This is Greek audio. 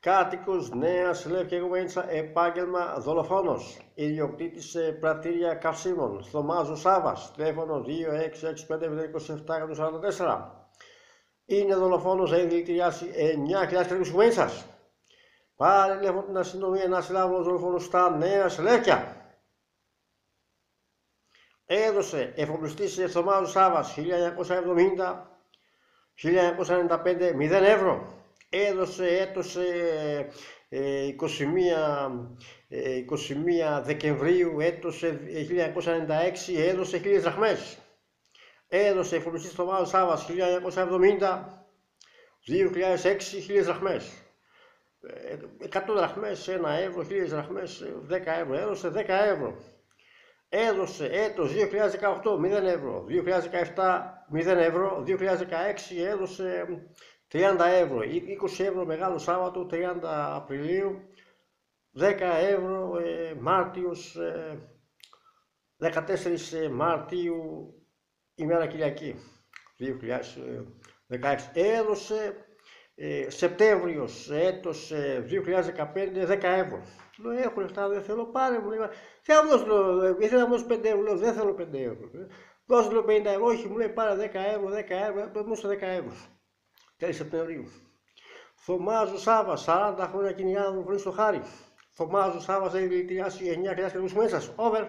Κάτοικος Νέας Λεύκη Γουέντσα, επάγγελμα δολοφόνος. Ιδιοκτήτης ε, πρατήρια καυσίμων. Θωμάζο Σάβας, τηλέφωνο 2665-27-144. Είναι δολοφόνος, έχει δηλητηριάσει 9.000 κατοίκους Γουέντσας. Πάρε τηλέφωνο την αστυνομία να συλλάβουν ο δολοφόνος στα Νέα Σλέκια. Έδωσε εφοπλιστής Θωμάζο Σάβας 1970 1995 0 ευρώ έδωσε έτος 21, ε, 21 ε, Δεκεμβρίου έτος 1996 έδωσε 1000 δραχμές. Έδωσε εφοπλιστής στο Μάο Σάβας 1970 2006 1000 δραχμές. 100 δραχμές, 1 ευρώ, 1000 δραχμές, 10 ευρώ. Έδωσε 10 ευρώ. Έδωσε έτος 2018 0 ευρώ, 2017 0 ευρώ, 2016 έδωσε 30 ευρώ, 20 ευρώ Μεγάλο Σάββατο, 30 Απριλίου, 10 ευρώ ε, Μάρτιος, ε, 14 Μάρτιου, ημέρα Κυριακή, 2016. Έδωσε ε, Σεπτέμβριος, έτος 2015, 10 ευρώ. Λέω, έχω λεφτά, δεν θέλω, πάρε μου. Θέλω να δώσω, ήθελα να μου 5 ευρώ, δεν θέλω 5 ευρώ. Δώσε 50 ευρώ, όχι, μου λέει πάρε 10 ευρώ, 10 ευρώ, μου 10 ευρώ τέλη Σεπτεμβρίου. Θωμάζο Σάβα, 40 χρόνια κοινιά μου βρει στο χάρι. Θωμάζο Σάβα έχει δηλητηριάσει 9.000 μέσα. Over.